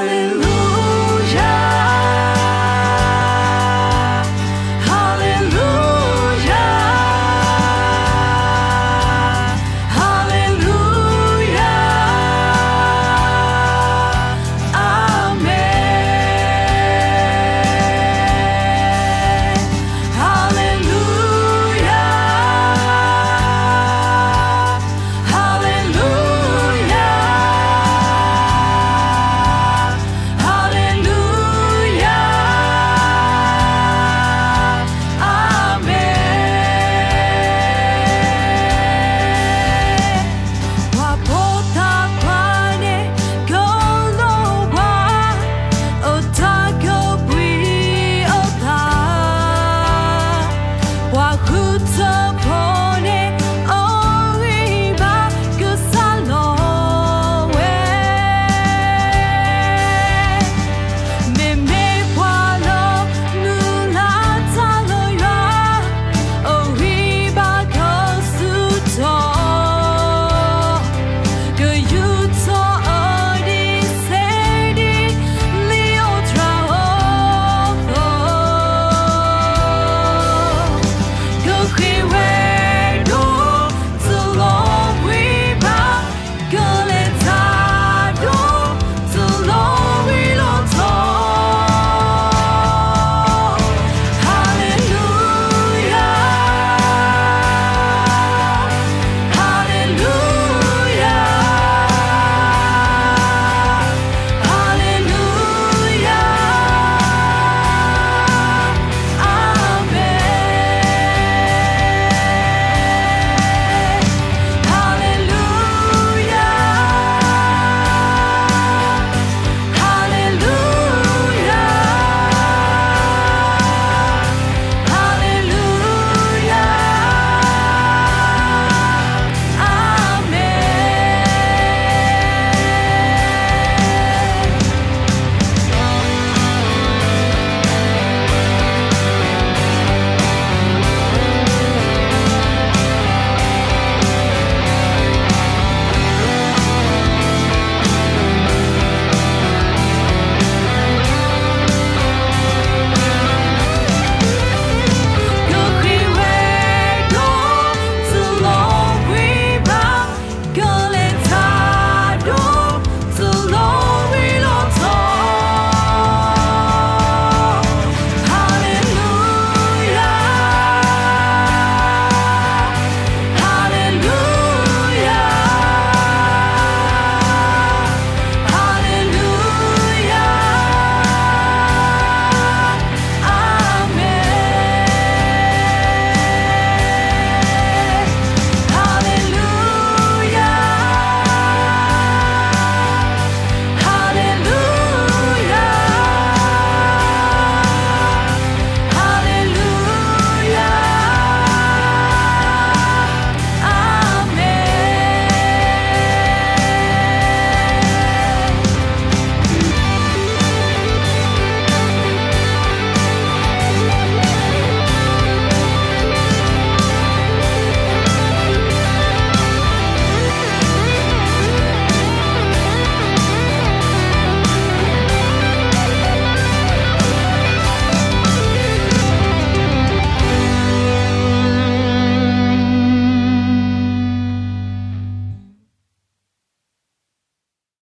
Hallelujah.